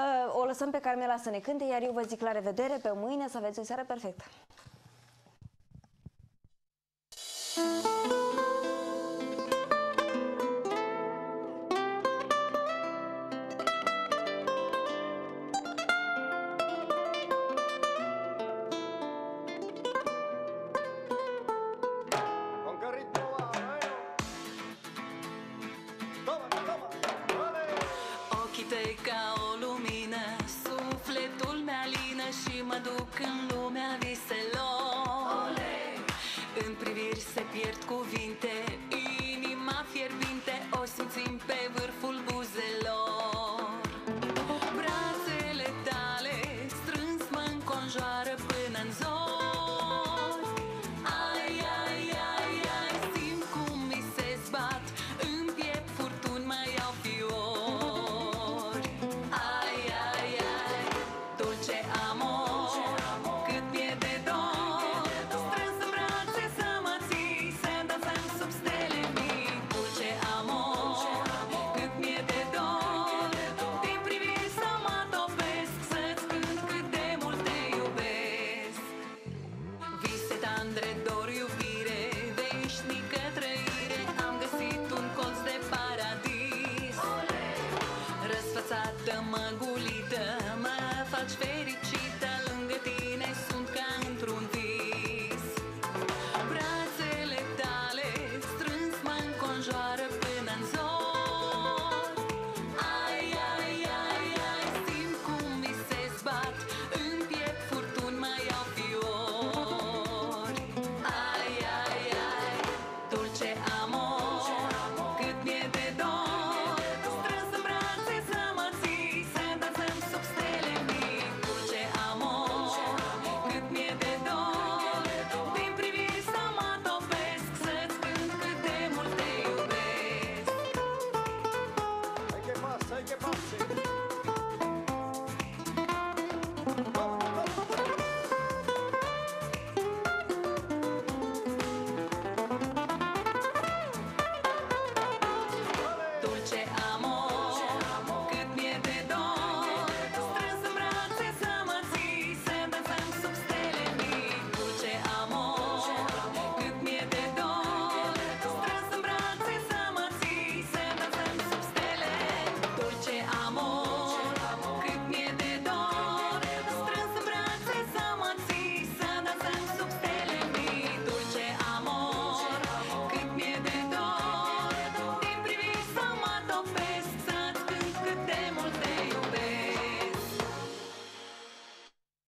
Uh, o lăsăm pe Carmela să ne cânte, iar eu vă zic la revedere pe mâine, să aveți o seară perfectă! Toma, toma, vale. Ochii tăi ca Ai, que é passeio.